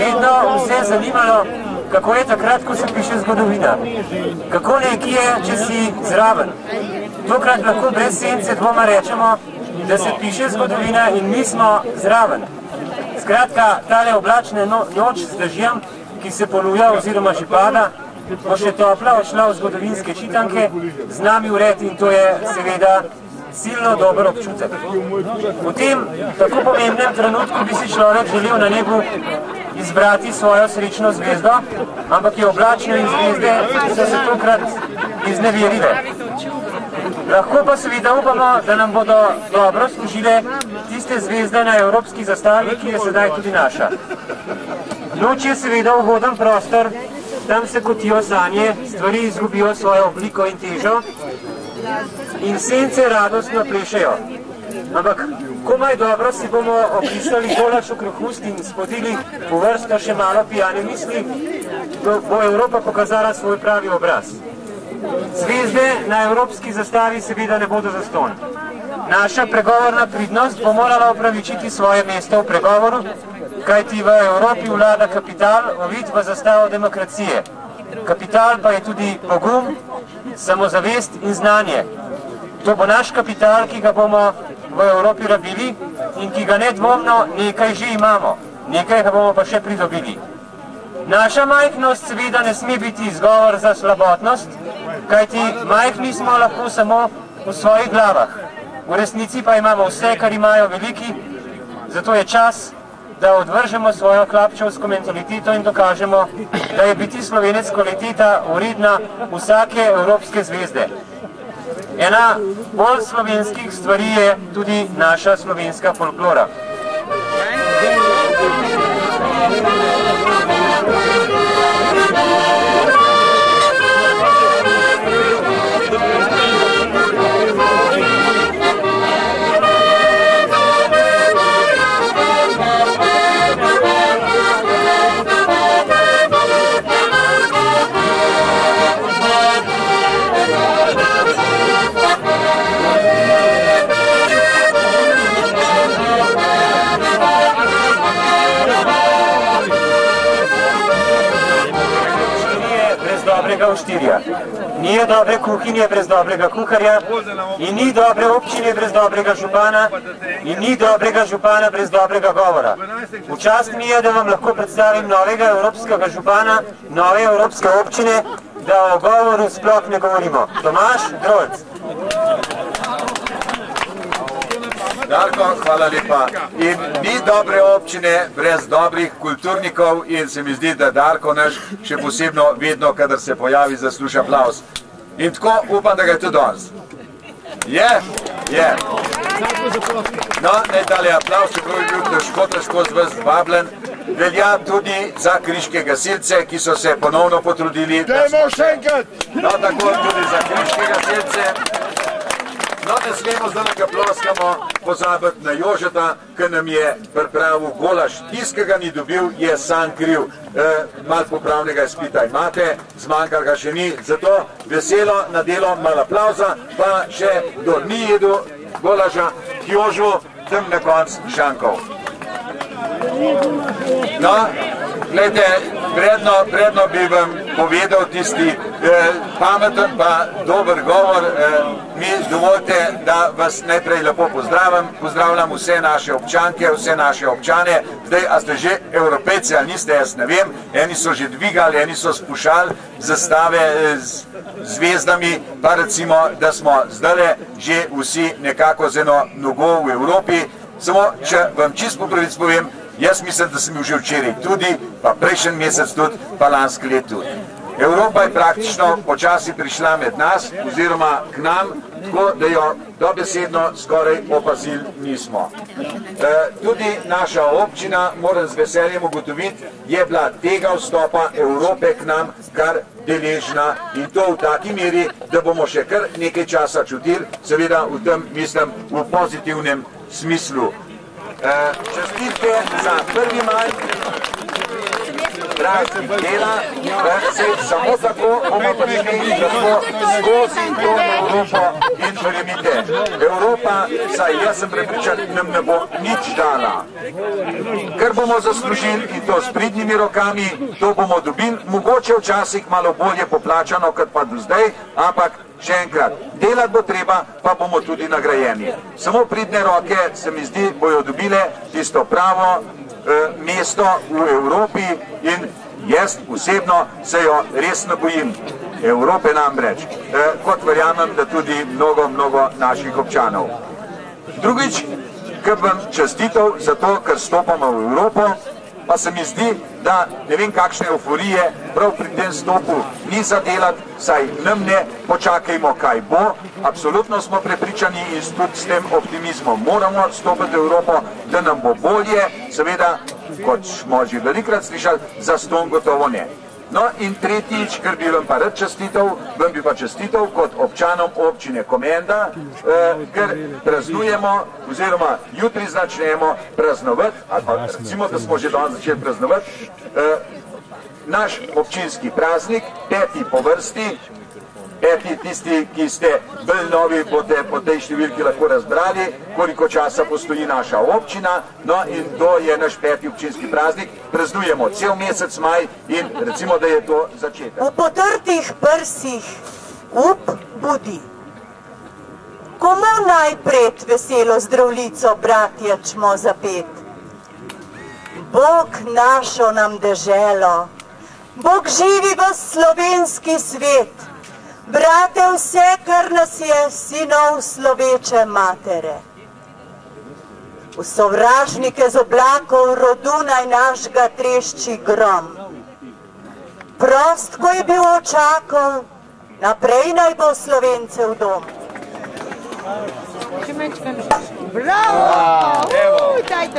Je vedno vse zanimalo, kako je takrat, ko se piše zgodovina. Kako nekje, če si zraven. Tokrat lahko brez sence dvoma rečemo, da se piše zgodovina in mi smo zraven. Skratka, tale oblačna no, noč z dežjem, ki se poluja oziroma že pada, bo še topla odšla v zgodovinske čitanke, z nami ured in to je seveda silno dober občutek. V tem tako pomembnem trenutku bi si človek želel na nebu izbrati svojo srečno zvezdo, ampak je oblačne in zvezde so se tokrat izneverile. Lahko pa seveda upamo, da nam bodo dobro služile tiste zvezde na evropski zastavi, ki je sedaj tudi naša. Noč je seveda ugoden prostor, tam se kotijo sanje, stvari izgubijo svojo obliko in težo in sence radostno plešejo. Ampak komaj dobro si bomo opisali golač okrog ust in spodili v vrsto še malo pijane misli, bo Evropa pokazala svoj pravi obraz. Zvezde na evropski zastavi seveda ne bodo zaston. Naša pregovorna pridnost bo morala upravičiti svoje mesto v pregovoru, kajti v Evropi vlada kapital, ovit v zastavo demokracije. Kapital pa je tudi pogum, samozavest in znanje. To bo naš kapital, ki ga bomo v Evropi rabili in ki ga nedvomno nekaj že imamo, nekaj ga bomo pa še pridobili. Naša majhnost seveda ne sme biti izgovor za slabotnost, kajti majhni smo lahko samo v svojih glavah. V resnici pa imamo vse, kar imajo veliki, zato je čas, da odvržemo svojo klapčevsko mentaliteto in dokažemo, da je biti slovenec kvaliteta uredna vsake evropske zvezde. Ena bolj slovenskih stvari je tudi naša slovenska folklora. Dobrega oštirja. Ni dobre kuhinje brez dobrega kuharja in ni dobre občine brez dobrega župana in ni dobrega župana brez dobrega govora. V čast mi je, da vam lahko predstavim novega evropskega župana, nove evropske občine, da o govoru sploh ne govorimo. Tomaš Drolc. Darko, hvala lepa. In ni dobre občine brez dobrih kulturnikov in se mi zdi, da Darko naš še posebno vedno, kadar se pojavi, zasluša aplaus. In tako upam, da ga je tudi danes. Je? Je. No, ne dali aplaus, čeprav je bil težko, težko z vas vabljen. Velja tudi za kriške gasilce, ki so se ponovno potrudili. Dajmo še enkrat! No, tako tudi za kriške gasilce. No, ne smemo zdaj, ko ploskamo, pozabiti na Jožeta, ki nam je pripravil golaš. Tiskega ni dobil, je sam kriv. E, mal popravnega izpita imate, zmanjkar ga še ni. Zato veselo na delo, mal aplauza, pa še do ni jedu golaža k Jožu, tem na konc šankov. No, gledajte, predno, predno bi vam povedal tisti eh, pameten pa dober govor. Eh, mi dovolite, da vas najprej lepo pozdravim. Pozdravljam vse naše občanke, vse naše občane. Zdaj, a ste že evropejci ali niste, jaz ne vem. Eni so že dvigali, eni so spušali zastave eh, z zvezdami, pa recimo, da smo zdaj že vsi nekako z eno nogo v Evropi. Samo, če vam čisto pravic povem, jaz mislim, da sem bil že včeraj tudi, pa prejšnji mesec tudi, pa lanski let tudi. Evropa je praktično počasi prišla med nas, oziroma k nam, tako da jo dobesedno skoraj opazili nismo. E, tudi naša občina, moram z veseljem ugotoviti, je bila tega vstopa Evrope k nam kar deležna in to v taki meri, da bomo še kar nekaj časa čutili, seveda v tem, mislim, v pozitivnem smislu. E, čestitke za prvi maj praznik dela, se samo tako bomo prišli lahko skozi to Evropo in verjemite, Evropa, saj jaz sem prepričan, nam ne bo nič dala. Ker bomo zaslužili in to s pridnimi rokami, to bomo dobili, mogoče včasih malo bolje poplačano, kot pa do zdaj, ampak še enkrat, delati bo treba, pa bomo tudi nagrajeni. Samo pridne roke, se mi zdi, bojo dobile tisto pravo mesto v Evropi in jaz osebno se jo res ne bojim. Evrope namreč, eh, kot verjamem, da tudi mnogo, mnogo naših občanov. Drugič, ker vam čestitev za to, ker stopamo v Evropo, pa se mi zdi, da ne vem kakšne euforije prav pri tem stopu ni zadelati, saj nam ne počakajmo, kaj bo. Absolutno smo prepričani in tudi s tem optimizmom moramo stopiti v Evropo, da nam bo bolje, seveda, kot smo že velikrat slišali, za ston gotovo ne. No in tretjič, ker bi vam pa rad čestitev, vam bi pa čestitev kot občanom občine Komenda, eh, ker praznujemo, oziroma jutri začnemo praznovati, ali pa recimo, da smo že danes začeli praznovati, eh, naš občinski praznik, peti po vrsti, peti tisti, ki ste bolj novi, boste po tej številki lahko razbrali, koliko časa postoji naša občina, no in to je naš peti občinski praznik, praznujemo cel mesec maj in recimo, da je to začetek. V potrtih prsih up budi. Komu najpred veselo zdravlico, bratje, čmo zapet? Bog našo nam deželo, Bog živi v slovenski svet, brate vse, kar nas je, sinov sloveče matere. V sovražnike z oblakov rodu naj našega trešči grom. Prost, ko je bil očakov, naprej naj bo Slovencev dom. Bravo! Uj, dajte